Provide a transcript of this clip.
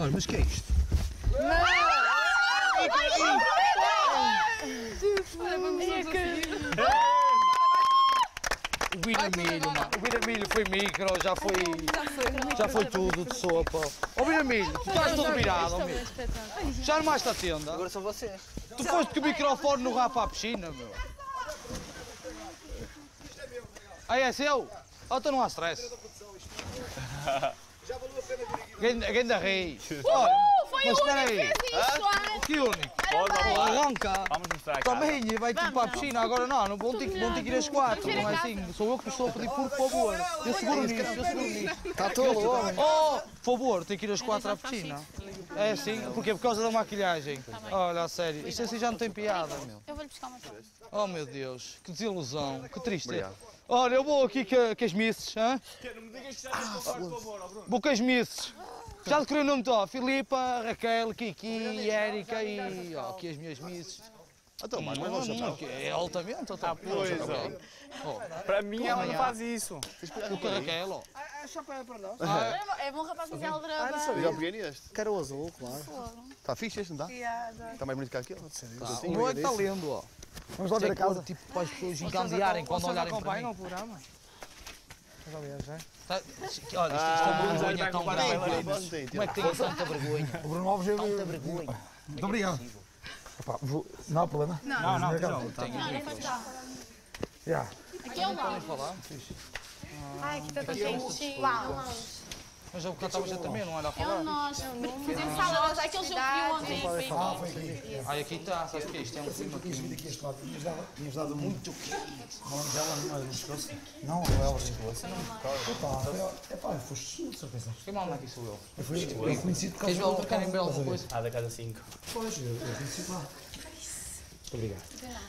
Olha, mas que é isto? O Biramilho, mano. O Biramilho foi micro, já foi. Já foi tudo de sopa. Ó Biramilho, tu estás todo virado, ó, meu. Já armaste a tenda? Agora são vocês. Tu foste com o microfone no rabo para a piscina, meu. Aí é seu? Oh, então não há stress. Ganda ganda rei. Olha, Foi mas o único aí. que fez ah. Que único. Pode, vamos lá. Arranca. Vamos mostrar a casa. Também, vai tudo para a piscina, agora não, não vão ter, que- vão ter que ir às quatro, não é a assim, sou eu que estou a pedir por favor, eu seguro nisso, eu seguro nisso. Está tolo, homem. Oh, por favor, tem que ir às quatro à piscina. É assim, porque por causa da maquilhagem. Olha, a sério, isto assim já não tem piada, meu. Eu vou-lhe buscar uma coisa. Oh meu Deus, que desilusão, que triste. Olha, eu vou aqui com, com as misses, hã? Não me digas que já tens conforto com o amor, ó Bruno. Vou com as misses. Já decorei o nome todo, Filipa, Raquel, Kiki, Érica e ó, aqui as minhas misses. Então, mas Não, não, que é altamente, Ah, pois, ó. Para mim ela não faz isso. O com a Raquel, ó. É bom rapaz fazer aldraba. Eu já peguei neste. Quero o azul, claro. Está fixe este, não está? Está mais bonito que aquele. O meu é que está lendo, ó. Vamos lá ver a casa. Tipo, para as pessoas encandearem quando olharem para mim. o programa? Ou menos, é? Tá- Olha, isto, é uma já vergonha tão grande. Como é que tem tanta vergonha? O Bruno Alves já Tanta vergonha. Muito obrigado. Epá, vou- Não há problema? Não, não, Não, Já. Aqui é o mal. falar? Ai, aqui está tão quentinho. Mas já bocado estava a também, não era a É falar. o nosso. Fazemos. Aquele jogo que viu ontem. foi Ai, aqui está, sabes o que é isto? É um clima Tinhas vindo aqui este lado. Tinhas dado, muito. Não, dela não é do pescoço. Não, não é ela do pescoço. Epá, epá, foste surdo, certeza. Quem manda aqui sou eu. Eu fui eu conheci por causa Queres ver alguma querem ver alguma coisa? Ah, da casa 5. Pois, eu eu conheci lá. Muito obrigado.